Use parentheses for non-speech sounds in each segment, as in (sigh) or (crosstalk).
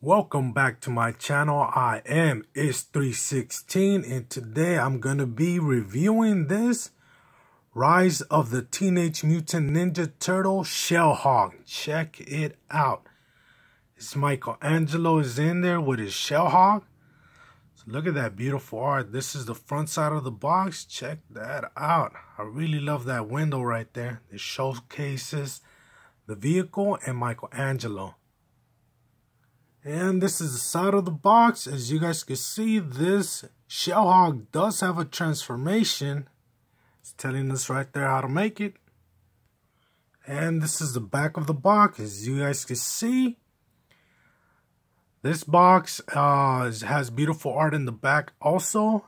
Welcome back to my channel. I am Iss 316 and today I'm going to be reviewing this Rise of the Teenage Mutant Ninja Turtle Shellhog. Check it out. It's Michelangelo is in there with his Shellhog. So look at that beautiful art. This is the front side of the box. Check that out. I really love that window right there. It showcases the vehicle and Michelangelo. And this is the side of the box. As you guys can see, this Shellhog does have a transformation. It's telling us right there how to make it. And this is the back of the box. As you guys can see, this box uh, has beautiful art in the back also.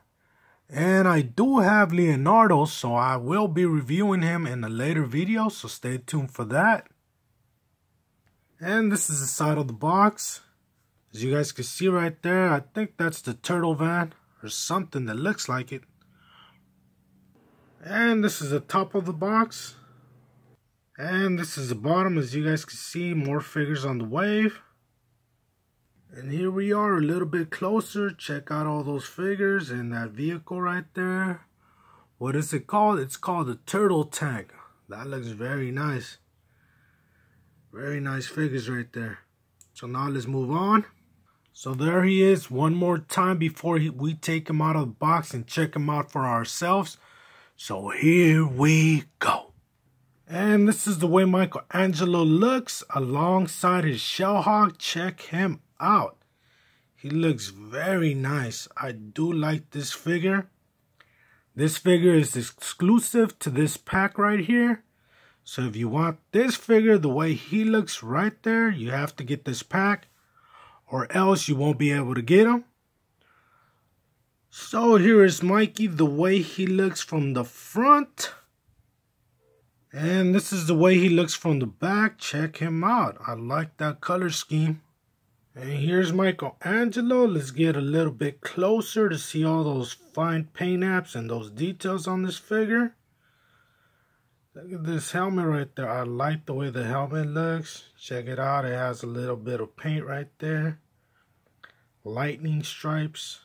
And I do have Leonardo, so I will be reviewing him in a later video, so stay tuned for that. And this is the side of the box. As you guys can see right there, I think that's the turtle van or something that looks like it. And this is the top of the box. And this is the bottom. As you guys can see, more figures on the wave. And here we are a little bit closer. Check out all those figures and that vehicle right there. What is it called? It's called the Turtle Tank. That looks very nice. Very nice figures right there. So now let's move on. So there he is one more time before he, we take him out of the box and check him out for ourselves. So here we go. And this is the way Michelangelo looks alongside his Shellhog. Check him out. He looks very nice. I do like this figure. This figure is exclusive to this pack right here. So if you want this figure the way he looks right there, you have to get this pack or else you won't be able to get him. So here is Mikey, the way he looks from the front. And this is the way he looks from the back. Check him out. I like that color scheme. And here's Michelangelo. Let's get a little bit closer to see all those fine paint apps and those details on this figure. Look at this helmet right there. I like the way the helmet looks. Check it out. It has a little bit of paint right there. Lightning stripes.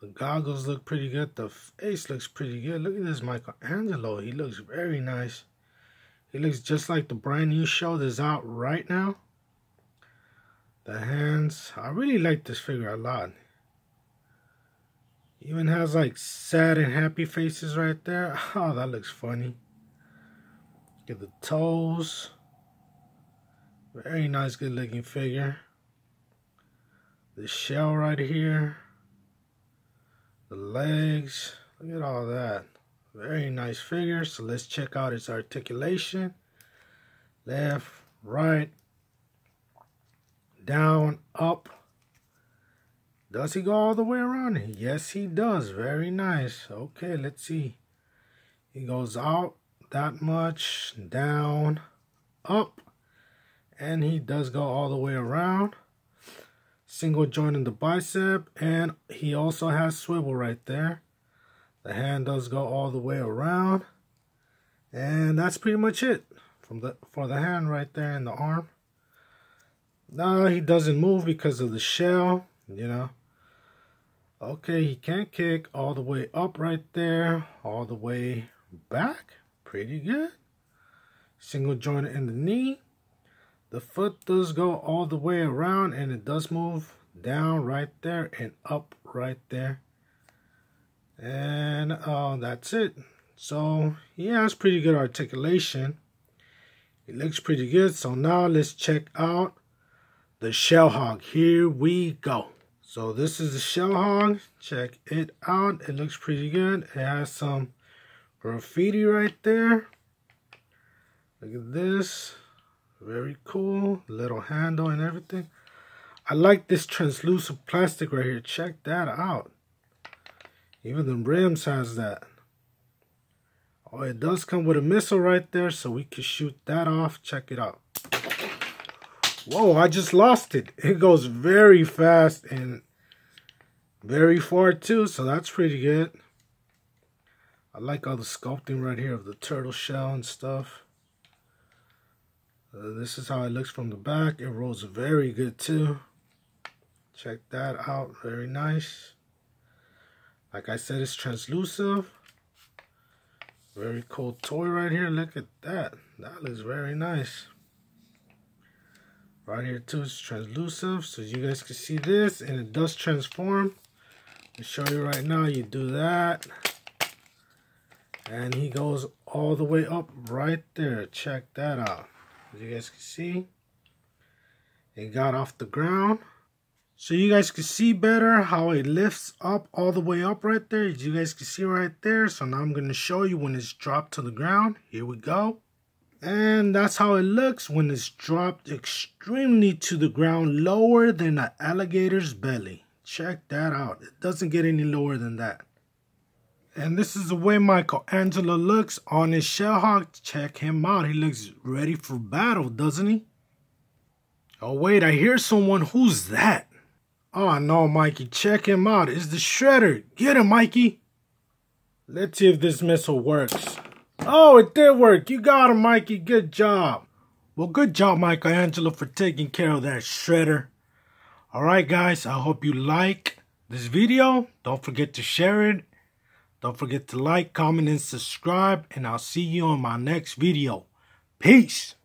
The goggles look pretty good. The face looks pretty good. Look at this Michelangelo. He looks very nice. He looks just like the brand new show that's out right now. The hands. I really like this figure a lot. Even has like sad and happy faces right there. (laughs) Oh, that looks funny. Get the toes. Very nice, good looking figure. The shell right here. The legs. Look at all that. Very nice figure. So let's check out its articulation. Left, right, down, up. Does he go all the way around? Yes, he does. Very nice. Okay, let's see. He goes out, that much, down, up, and he does go all the way around. Single joint in the bicep, and he also has swivel right there. The hand does go all the way around. And that's pretty much it from the for the hand right there in the arm. Now he doesn't move because of the shell, you know. Okay, he can't kick all the way up right there, all the way back. Pretty good. Single joint in the knee. The foot does go all the way around and it does move down right there and up right there. And uh, that's it. So he has pretty good articulation. It looks pretty good. So now let's check out the Shellhog. Here we go. So this is the Shellhog. Check it out. It looks pretty good. It has some graffiti right there. Look at this. Very cool. Little handle and everything. I like this translucent plastic right here. Check that out. Even the rims has that. Oh, it does come with a missile right there, so we can shoot that off. Check it out. Whoa, I just lost it. It goes very fast and very far too, so that's pretty good. I like all the sculpting right here of the turtle shell and stuff. Uh, this is how it looks from the back. It rolls very good too. Check that out. Very nice. Like I said, it's translucent. Very cool toy right here. Look at that. That looks very nice. Right here too it's translucent. So you guys can see this. And it does transform. I'll show you right now. You do that. And he goes all the way up right there. Check that out. As you guys can see. It got off the ground. So you guys can see better how it lifts up all the way up right there. As you guys can see right there. So now I'm going to show you when it's dropped to the ground. Here we go. And that's how it looks when it's dropped extremely to the ground, lower than an alligator's belly. Check that out. It doesn't get any lower than that. And this is the way Michelangelo looks on his shell Shellhog. Check him out. He looks ready for battle, doesn't he? Oh, wait, I hear someone. Who's that? Oh, no, Mikey. Check him out. It's the Shredder. Get him, Mikey. Let's see if this missile works. Oh, it did work. You got him, Mikey. Good job. Well, good job, Michelangelo, for taking care of that Shredder. All right, guys. I hope you like this video. Don't forget to share it. Don't forget to like, comment, and subscribe. And I'll see you on my next video. Peace.